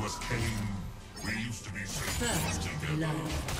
Happened Kayn? We used to be so First.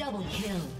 Double kill.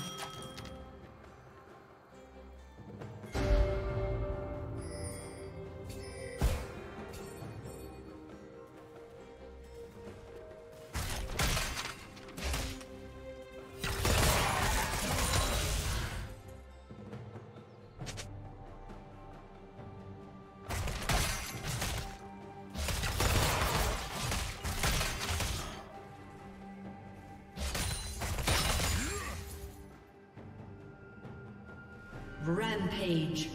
Rampage.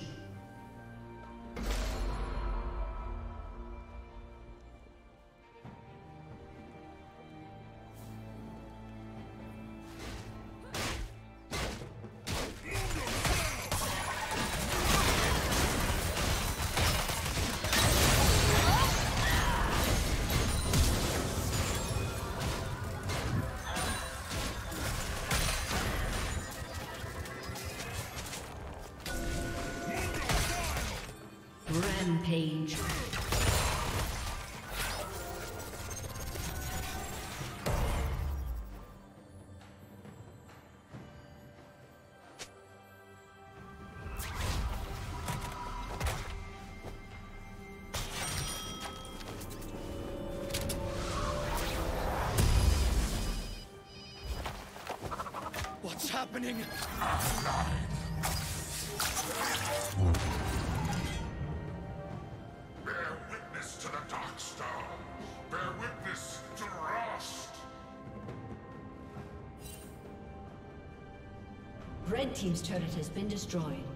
Happening? Bear witness to the Dark Star. Bear witness to Rust. Red team's turret has been destroyed.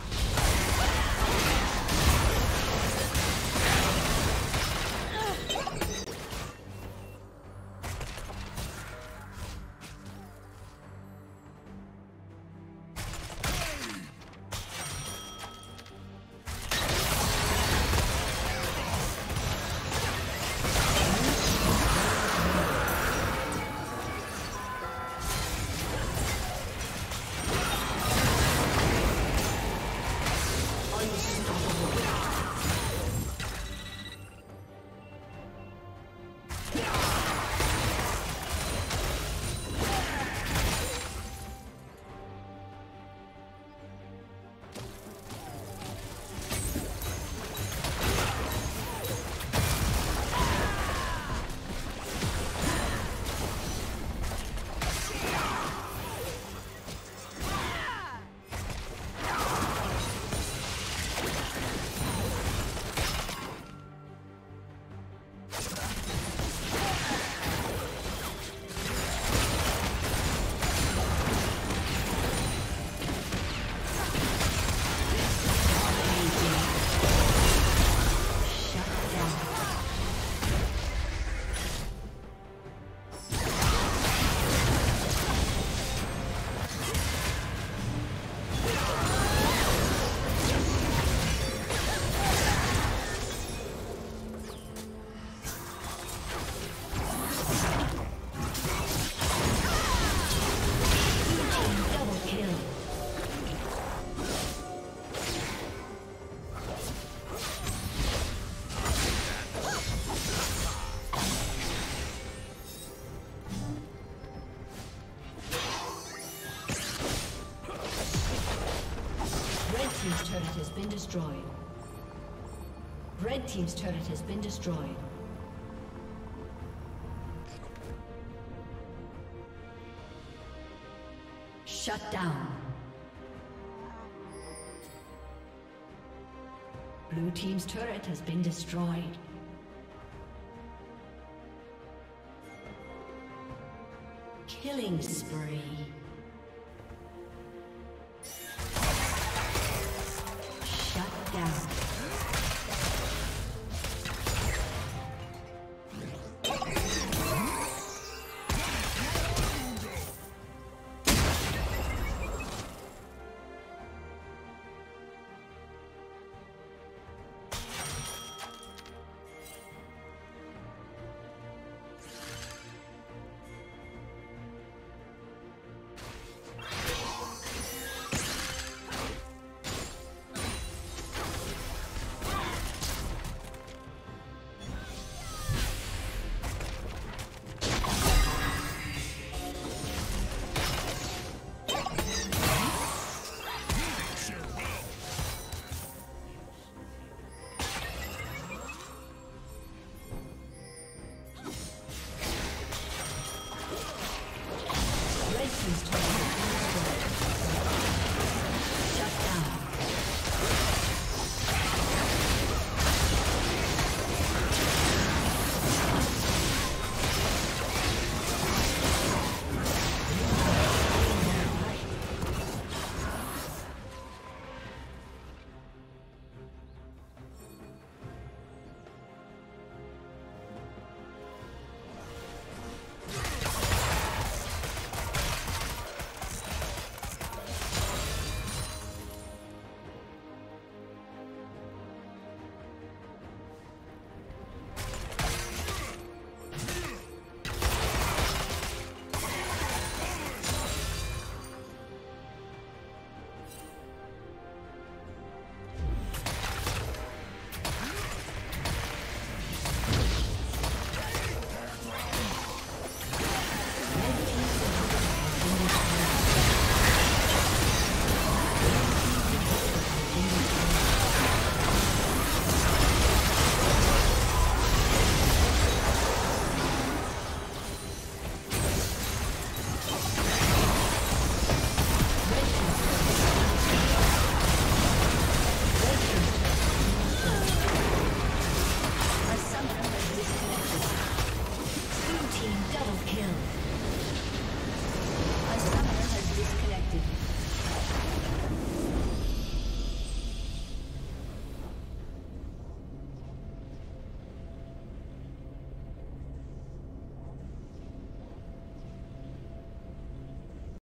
Destroyed. Red Team's turret has been destroyed. Shut down. Blue Team's turret has been destroyed. Killing spree.